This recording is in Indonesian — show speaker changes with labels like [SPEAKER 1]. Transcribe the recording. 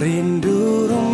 [SPEAKER 1] Rindu rumah,